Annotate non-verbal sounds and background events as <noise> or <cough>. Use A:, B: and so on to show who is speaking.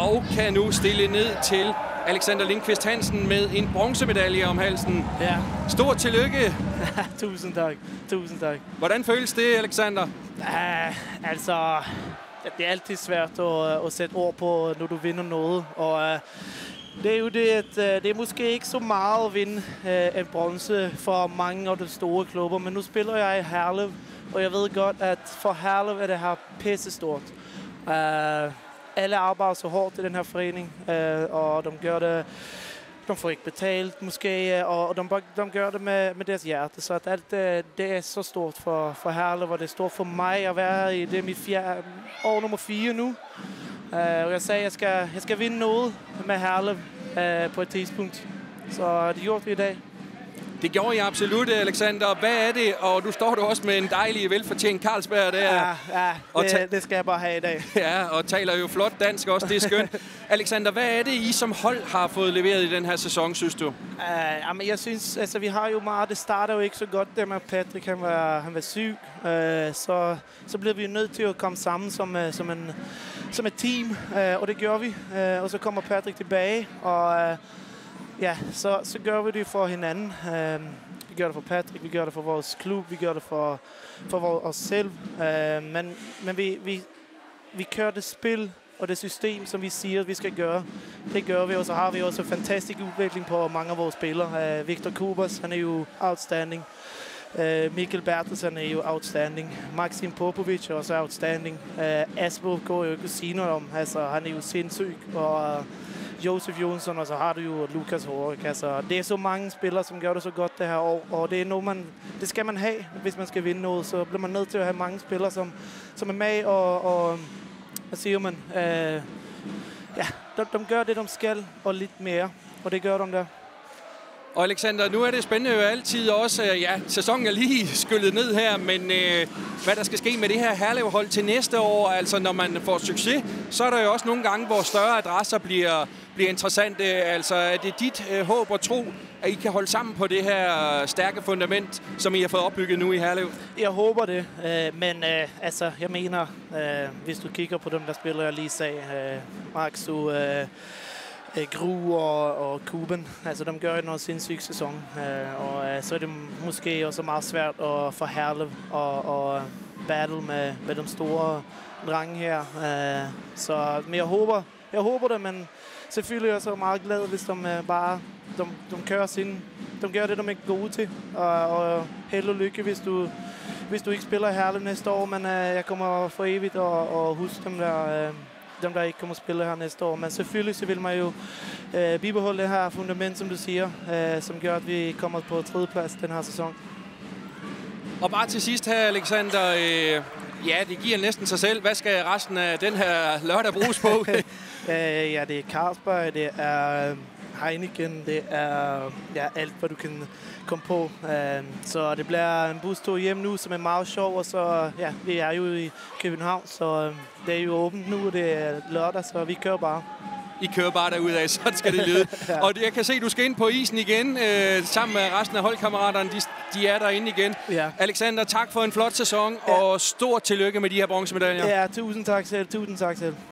A: og kan nu stille ned til Alexander Lindqvist Hansen med en bronzemedalje om halsen.
B: Ja.
A: Stort tillykke. <laughs>
B: Tusind tak. Tusind tak.
A: Hvordan føles det, Alexander?
B: Uh, altså, det er altid svært at, at sætte ord på, når du vinder noget. Og uh, det er jo det, at uh, det er måske ikke så meget at vinde uh, en bronze for mange af de store klubber, men nu spiller jeg i Herlev, og jeg ved godt, at for Herlev er det her pisse stort. Uh, alle arbejder så hårdt i den her forening, øh, og de gør det de får ikke betalt måske, øh, og de, de gør det med, med deres hjerte. Så at alt det, det er så stort for, for Herlev, og det er stort for mig at være i det er mit fjerde, år nummer fire nu. Uh, og jeg sagde, at jeg skal, jeg skal vinde noget med Herlev uh, på et tidspunkt. Så det gjorde vi i dag.
A: Det gjorde jeg absolut, Alexander. Hvad er det? Og du står du også med en dejlig, velfortjent Carlsberg der.
B: Ja, ja
A: Og
B: det, det skal jeg bare have i dag. <laughs>
A: Ja, og taler jo flot dansk også. Det er skønt. <laughs> Alexander, hvad er det, I som hold har fået leveret i den her sæson, synes du?
B: Uh, jamen, jeg synes, altså, vi har jo meget, det starter jo ikke så godt, der med Patrick, han var, han var syg. Uh, så, så blev vi nødt til at komme sammen som, uh, som, en, som et team, uh, og det gør vi. Uh, og så kommer Patrick tilbage, og uh, ja, så, så gør vi det for hinanden. Uh, vi gør det for Patrick, vi gør det for vores klub, vi gør det for, for vores, os selv. Uh, men men vi, vi, vi kører det spil og det system, som vi siger, vi skal gøre. Det gør vi, og så har vi også en fantastisk udvikling på mange af vores spillere. Øh, Victor Kubas, han er jo outstanding. Øh, Mikkel Bertelsen er jo outstanding. Maxim Popovic er også outstanding. Øh, Asbo går jo ikke at sige noget om. Altså, han er jo sindssyg. Og Josef Jonsson, og så har du jo Lukas Horik. Altså, det er så mange spillere, som gør det så godt det her år, og det er noget, man, det skal man have, hvis man skal vinde noget. Så bliver man nødt til at have mange spillere, som, som er med, og, og hvad siger man? Øh, ja, de, de gør det, de skal, og lidt mere, og det gør de der.
A: Og Alexander, nu er det spændende jo altid også, øh, ja, sæsonen er lige <laughs> skyllet ned her, men øh, hvad der skal ske med det her Herlev-hold til næste år, altså når man får succes, så er der jo også nogle gange, hvor større adresser bliver, bliver interessante. Altså er det dit øh, håb og tro, at I kan holde sammen på det her øh, stærke fundament, som I har fået opbygget nu i Herlev?
B: Jeg håber det, øh, men øh, altså, jeg mener, øh, hvis du kigger på dem, der spiller, jeg lige sagde, øh, Maxu, øh, øh, Eh, Gru og, og Kuben. Altså, de gør en sindssyg sæson. Øh, og øh, så er det måske også meget svært at få og, og battle med, med de store drenge her. Øh, så men jeg håber, jeg håber det, men selvfølgelig er jeg så meget glad, hvis de øh, bare de, de kører sin, de gør det, de er gode til. Og, og held og lykke, hvis du, hvis du ikke spiller Herlev næste år, men øh, jeg kommer for evigt og, og huske dem der... Øh, dem, der ikke kommer spille her næste år. Men selvfølgelig så vil man jo øh, bibeholde det her fundament, som du siger, øh, som gør, at vi kommer på tredje plads den her sæson.
A: Og bare til sidst her, Alexander, øh, ja, det giver næsten sig selv. Hvad skal resten af den her lørdag bruges på? <laughs>
B: øh, ja, det er Carlsberg, det er Heineken, det er ja, alt, hvad du kan komme på. Uh, så det bliver en bustur hjem nu, som er meget sjov, og så, ja, vi er jo i København, så uh, det er jo åbent nu, det er lørdag, så vi kører bare.
A: I kører bare derudad, <laughs> sådan skal det lyde. <laughs> ja. Og jeg kan se, at du skal ind på isen igen, øh, sammen med resten af holdkammeraterne. De, de er derinde igen.
B: Ja.
A: Alexander, tak for en flot sæson,
B: ja.
A: og stort tillykke med de her bronzemedaljer.
B: Ja, tusind tak selv. Tusind tak selv.